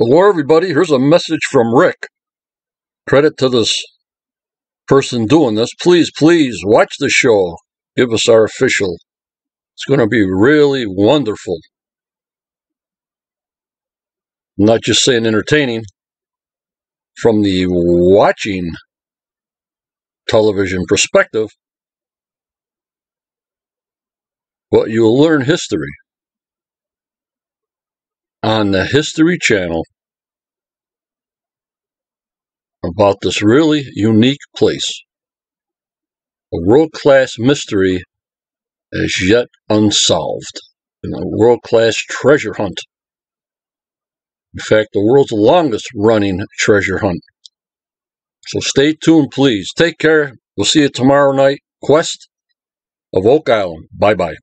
Hello, everybody. Here's a message from Rick. Credit to this person doing this. Please, please watch the show. Give us our official. It's going to be really wonderful. I'm not just saying entertaining. From the watching television perspective, but you'll learn history on the History Channel about this really unique place. A world class mystery as yet unsolved, and a world class treasure hunt. In fact, the world's longest running treasure hunt. So stay tuned, please. Take care. We'll see you tomorrow night. Quest of Oak Island. Bye bye.